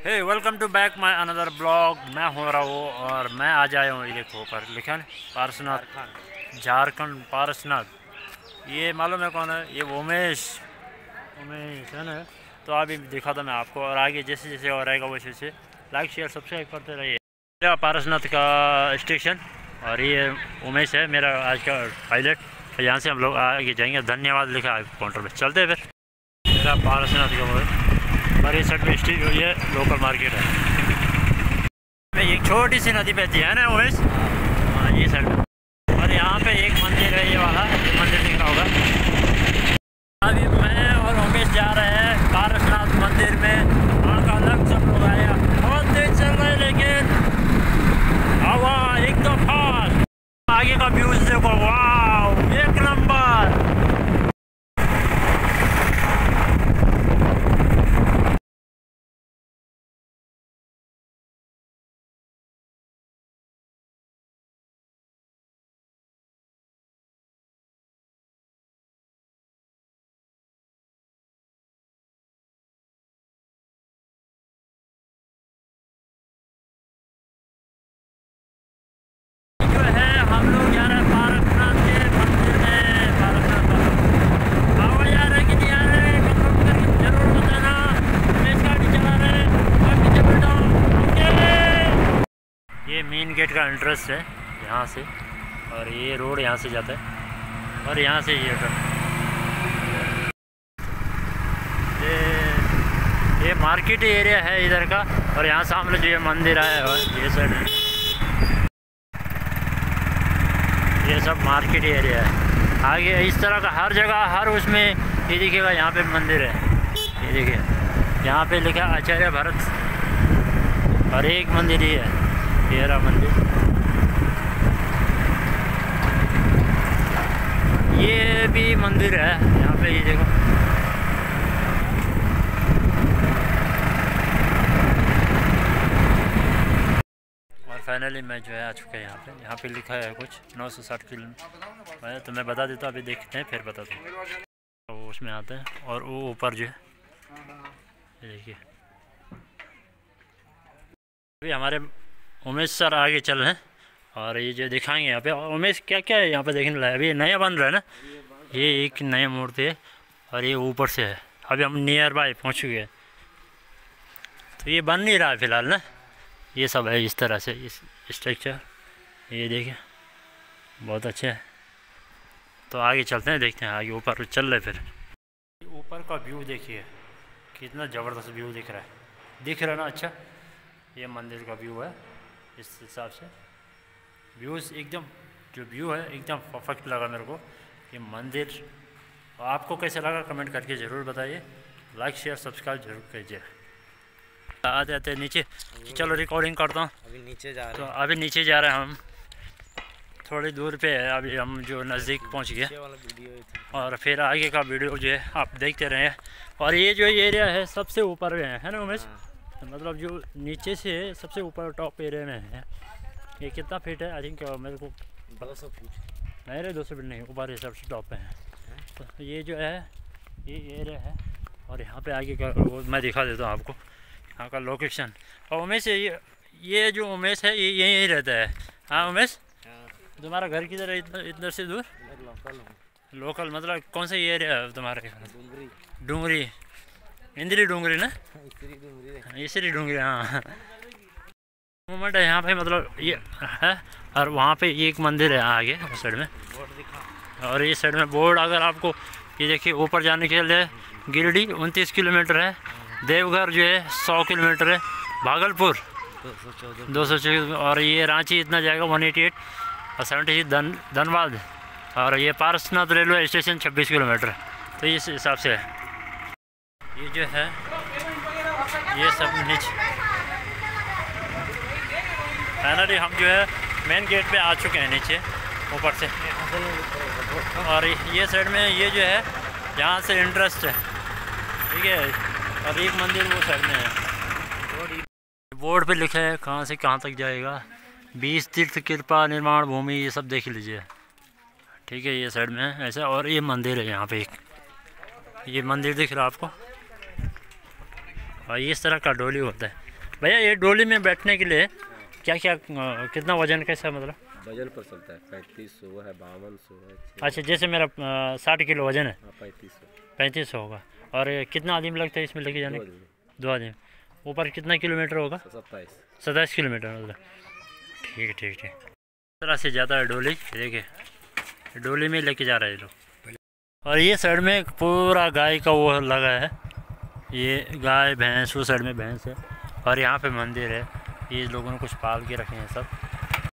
Hey welcome to back my another blog मैं हो रहा हूँ और मैं आ जाया हूँ ये देखो पर लिखन पारसनाथ। झारखंड पारसनाथ। ये मालूम है कौन है? ये उमेश। उमेश, है ना? तो अभी दिखा था मैं आपको और आगे जैसे जैसे और रहेगा वैसे वैसे। लाइक शेयर सब्सक्राइब करते रहिए। पारसनाथ का स्टेशन और ये उमेश है, मेरा आज का पायलट तो यहाँ से हम लोग आगे जाएँगे। धन्यवाद लिखा काउंटर पर चलते फिर। मेरा पारसनाथ का हमारी ये साइड में स्टील हुई है लोकल मार्केट है। एक छोटी सी नदी बहती है ना ओवेश हाँ ये साइड और यहाँ पे एक मंदिर है, ये वाला, ये मंदिर दिख रहा होगा। अभी मैं और उमेश जा रहे हैं पारसनाथ मंदिर में। वहाँ का अलग सब लोग आया बहुत तेज चल रहा है, लेकिन हवा एकदम तो फास्ट आगे का व्यूज़ देखो, वाह। मेन गेट का एंट्रेंस है, यहाँ से। और ये रोड यहाँ से जाता है। और यहाँ से ये ये ये मार्केट एरिया है इधर का, और यहाँ सामने जो ये मंदिर है और ये साइड ये सब मार्केट एरिया है। आगे इस तरह का हर जगह, हर उसमें, ये देखिएगा, यहाँ पे मंदिर है। ये देखिए, यहाँ पे लिखा आचार्य भारत। और एक मंदिर ही है। तेरा मंदिर। ये भी मंदिर है, यहाँ पे ये जगह। और फाइनली मैं जो है आ चुका है यहाँ पे। यहाँ पे लिखा है कुछ 960 किलोमीटर तो मैं बता देता हूँ, अभी देखते हैं, फिर बता दूँ तो उसमें आते हैं, और वो ऊपर जो है देखिए। अभी हमारे उमेश सर आगे चल रहे हैं और ये जो दिखाएँगे यहाँ पे उमेश क्या क्या है यहाँ पे देखने लगा अभी नया बन रहा है ना? ये एक नया मूर्ति है और ये ऊपर से है। अभी हम नियर बाय पहुँच चुके हैं। तो ये बन नहीं रहा है फ़िलहाल ना? ये सब है इस तरह से, इस स्ट्रक्चर ये देखिए, बहुत अच्छा है। तो आगे चलते हैं, देखते हैं आगे ऊपर चल रहे फिर। ऊपर का व्यू देखिए, कितना ज़बरदस्त व्यू दिख रहा है। दिख रहा है ना? अच्छा ये मंदिर का व्यू है। इस हिसाब से। व्यूज़ एकदम जो व्यू है एकदम परफेक्ट लगा मेरे को। ये मंदिर आपको कैसे लगा कमेंट करके ज़रूर बताइए। लाइक शेयर सब्सक्राइब ज़रूर कीजिए। आते आते नीचे। चलो रिकॉर्डिंग करता हूँ। अभी नीचे जा रहे तो अभी नीचे जा रहे हैं हम। थोड़ी दूर पे है अभी हम जो नज़दीक पहुँच गए। और फिर आगे का वीडियो जो है आप देखते रहें और ये जो एरिया है सबसे ऊपर है है ना उमेश? हाँ। मतलब जो नीचे से सबसे ऊपर टॉप एरिया में है ये कितना फीट है? आई थिंक uh, मेरे को दो सौ फीट। नहीं रे दो सौ फीट नहीं ऊपर सबसे टॉप पे है? तो ये जो है ये एरिया है और यहाँ पे आगे का वो मैं दिखा देता हूँ आपको यहाँ का लोकेशन और उमेश ये ये जो उमेश है ये यहीं रहता है। हाँ उमेश? हाँ। तुम्हारा घर किधर है? इधर इधर से दूर? लोकल लोकल मतलब कौन सा एरिया है तुम्हारे? डूंगरी। इंद्री डूंगरी ना? इसी डूंगरी हाँ। मोमेंट है यहाँ पे मतलब ये है और वहाँ पे एक मंदिर है आगे उस साइड में। और इस साइड में बोर्ड अगर आपको ये देखिए ऊपर जाने के लिए गिरडी उनतीस किलोमीटर है देवघर जो है सौ किलोमीटर है भागलपुर दो सौ चौदह। और ये रांची इतना जाएगा वन एटी एट और सेवेंटी सिक्स धन धनबाद और ये पारसनाथ रेलवे स्टेशन छब्बीस किलोमीटर तो इस हिसाब से है। ये जो है, ये सब नीच। फाइनली हम जो है मेन गेट पे आ चुके हैं नीचे, ऊपर से। और ये साइड में ये जो है, यहाँ से इंटरेस्ट है। ठीक है और एक मंदिर वो साइड में है। बोर्ड पे लिखा है, कहाँ से कहाँ तक जाएगा। बीस तीर्थ कृपा, निर्माण भूमि, ये सब देख लीजिए। ठीक है, ये साइड में ऐसे ऐसा। और ये मंदिर है यहाँ पे एक। ये मंदिर दिख रहा है आपको? हाँ, और इस तरह का डोली होता है। भैया ये डोली में बैठने के लिए क्या क्या कितना वज़न कैसा मतलब? वज़न पर चलता है पैंतीस सौ है बावन सौ है अच्छा जैसे मेरा साठ किलो वज़न है? हाँ, पैंतीस सौ। पैंतीस सौ होगा। और कितना आदमी लगता है इसमें लेके जाने दो आदमी। ऊपर कितना किलोमीटर होगा? सत्ताईस। सत्ताईस किलोमीटर मतलब ठीक ठीक ठीक। तरह से जाता है डोली। देखिए डोली में लेके जा रहे हैं लोग। और ये साइड में पूरा गाय का वो लगा है। ये गाय, भैंस, वो साइड में भैंस है और यहाँ पे मंदिर है। ये लोगों ने कुछ पाल के रखे हैं सब।